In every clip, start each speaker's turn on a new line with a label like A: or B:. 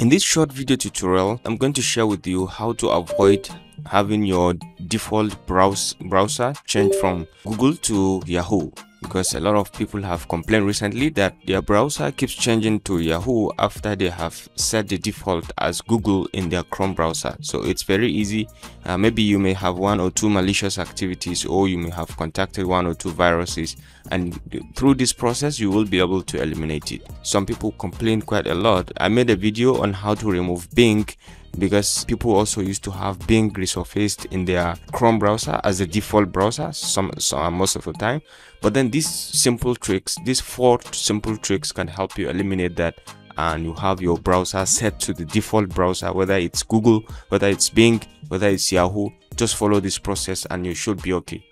A: In this short video tutorial, I'm going to share with you how to avoid having your default browse browser change from Google to Yahoo because a lot of people have complained recently that their browser keeps changing to Yahoo after they have set the default as Google in their Chrome browser. So it's very easy. Uh, maybe you may have one or two malicious activities or you may have contacted one or two viruses and through this process you will be able to eliminate it. Some people complain quite a lot. I made a video on how to remove Bing because people also used to have Bing resurfaced in their Chrome browser as a default browser some, some uh, most of the time. But then these simple tricks, these four simple tricks can help you eliminate that and you have your browser set to the default browser whether it's Google, whether it's Bing, whether it's Yahoo. Just follow this process and you should be okay.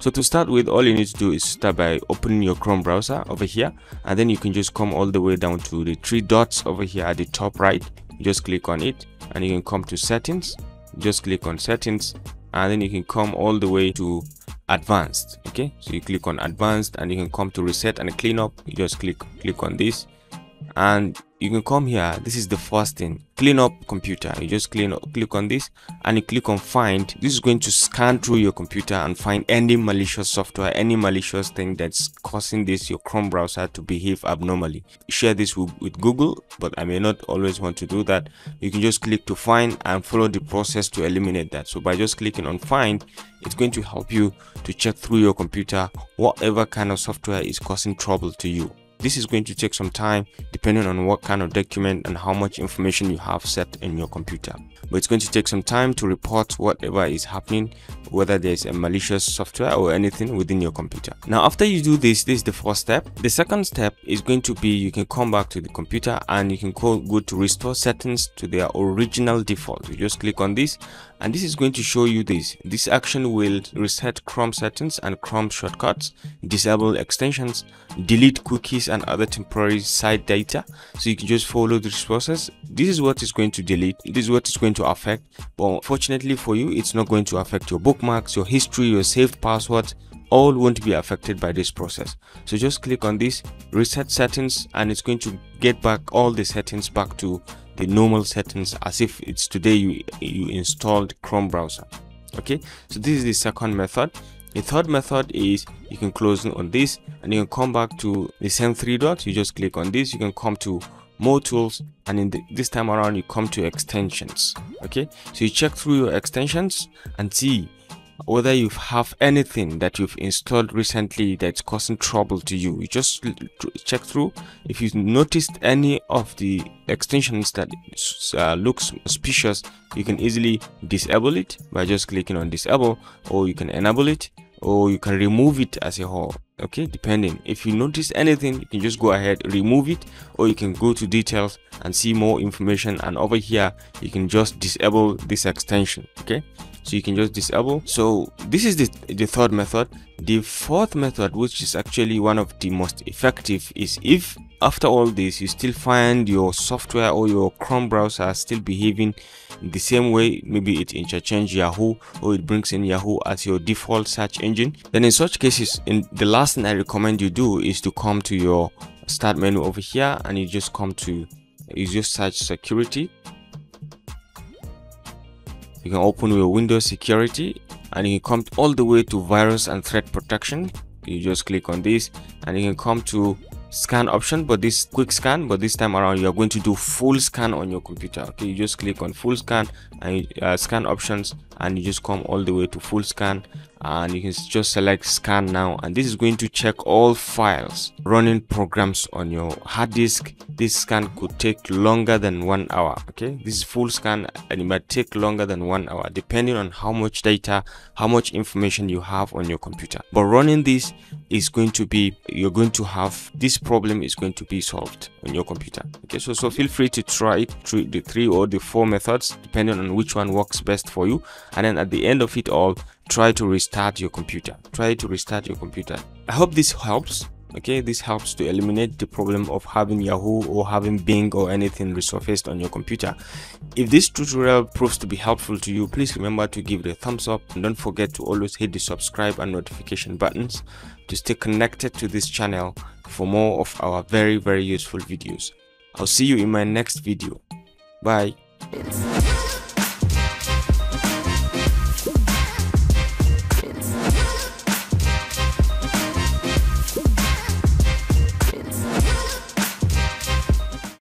A: So to start with, all you need to do is start by opening your Chrome browser over here and then you can just come all the way down to the three dots over here at the top right. You just click on it and you can come to settings. Just click on settings and then you can come all the way to advanced okay? So you click on advanced and you can come to reset and clean up. You just click click on this and you can come here. This is the first thing. Clean up computer. You just clean up, click on this and you click on find. This is going to scan through your computer and find any malicious software any malicious thing that's causing this your chrome browser to behave abnormally. Share this with, with google but i may not always want to do that. You can just click to find and follow the process to eliminate that. So by just clicking on find it's going to help you to check through your computer whatever kind of software is causing trouble to you this is going to take some time depending on what kind of document and how much information you have set in your computer. But it's going to take some time to report whatever is happening, whether there's a malicious software or anything within your computer. Now, after you do this, this is the first step. The second step is going to be you can come back to the computer and you can go, go to restore settings to their original default. You just click on this and this is going to show you this. This action will reset Chrome settings and Chrome shortcuts, disable extensions, delete cookies and other temporary site data so you can just follow this process this is what is going to delete this is what is going to affect but fortunately for you it's not going to affect your bookmarks your history your saved passwords all won't be affected by this process so just click on this reset settings and it's going to get back all the settings back to the normal settings as if it's today you you installed chrome browser okay so this is the second method the third method is you can close on this and you can come back to the same three dots. You just click on this. You can come to more tools and in the, this time around you come to extensions. Okay, so you check through your extensions and see whether you have anything that you've installed recently that's causing trouble to you you just check through. If you noticed any of the extensions that uh, looks suspicious you can easily disable it by just clicking on disable or you can enable it or you can remove it as a whole okay depending. If you notice anything you can just go ahead remove it or you can go to details and see more information. And over here you can just disable this extension okay? So you can just disable. So this is the, the third method. The fourth method which is actually one of the most effective is if after all this you still find your software or your chrome browser still behaving the same way. Maybe it interchange yahoo or it brings in yahoo as your default search engine. Then in such cases in the last thing i recommend you do is to come to your start menu over here and you just come to you just search security. You can open your windows security and you can come all the way to virus and threat protection. You just click on this and you can come to scan option but this quick scan but this time around you are going to do full scan on your computer okay? You just click on full scan and uh, scan options and you just come all the way to full scan and you can just select scan now. And this is going to check all files running programs on your hard disk. This scan could take longer than one hour okay? This is full scan and it might take longer than one hour depending on how much data how much information you have on your computer. But running this is going to be you're going to have this problem is going to be solved on your computer okay? So so feel free to try it through the three or the four methods depending on which one works best for you. And then at the end of it all try to restart your computer. Try to restart your computer. I hope this helps okay? This helps to eliminate the problem of having yahoo or having bing or anything resurfaced on your computer. If this tutorial proves to be helpful to you please remember to give it a thumbs up. And don't forget to always hit the subscribe and notification buttons to stay connected to this channel for more of our very very useful videos. I'll see you in my next video. Bye